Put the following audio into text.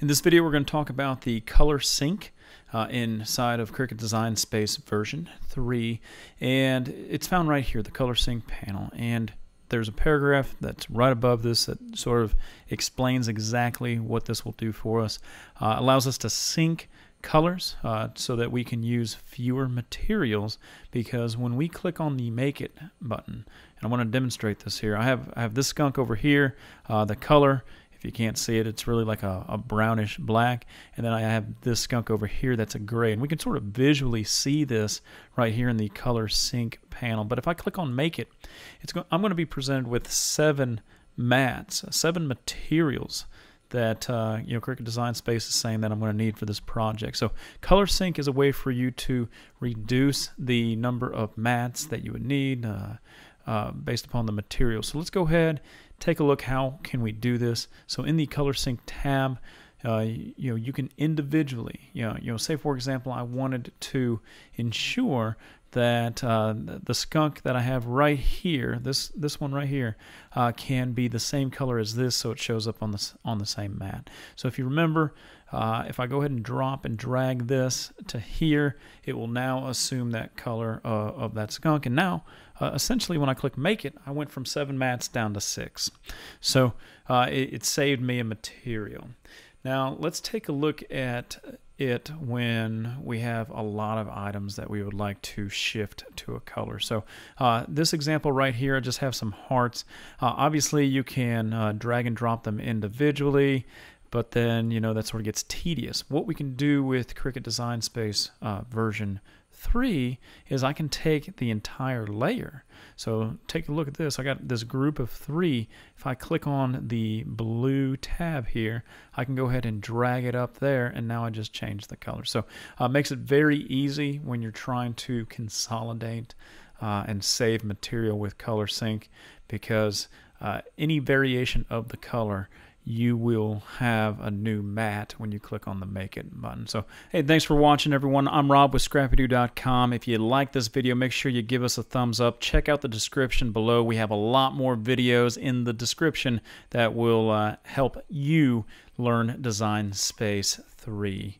In this video, we're going to talk about the color sync uh, inside of Cricut Design Space version 3. And it's found right here, the color sync panel. And there's a paragraph that's right above this that sort of explains exactly what this will do for us. Uh, allows us to sync colors uh, so that we can use fewer materials because when we click on the make it button and I want to demonstrate this here I have I have this skunk over here uh, the color if you can't see it, it's really like a, a, brownish black. And then I have this skunk over here that's a gray. And we can sort of visually see this right here in the color sync panel. But if I click on make it, it's go I'm going to be presented with seven mats, seven materials that uh, you know Cricut Design Space is saying that I'm going to need for this project. So color sync is a way for you to reduce the number of mats that you would need uh, uh, based upon the material. So let's go ahead take a look how can we do this. So in the color sync tab, uh, you know you can individually you know you know say for example I wanted to ensure that uh, the skunk that I have right here this this one right here uh, can be the same color as this so it shows up on the on the same mat so if you remember uh, if I go ahead and drop and drag this to here, it will now assume that color uh, of that skunk. And now, uh, essentially, when I click Make It, I went from seven mats down to six. So uh, it, it saved me a material. Now, let's take a look at it when we have a lot of items that we would like to shift to a color. So uh, this example right here, I just have some hearts. Uh, obviously, you can uh, drag and drop them individually but then you know that sort of gets tedious. What we can do with Cricut Design Space uh, version 3 is I can take the entire layer. So take a look at this. I got this group of three. If I click on the blue tab here, I can go ahead and drag it up there, and now I just change the color. So uh, makes it very easy when you're trying to consolidate uh, and save material with Color Sync because uh, any variation of the color you will have a new mat when you click on the make it button. So, hey, thanks for watching everyone. I'm Rob with scrappydew.com. If you like this video, make sure you give us a thumbs up. Check out the description below. We have a lot more videos in the description that will uh, help you learn Design Space 3.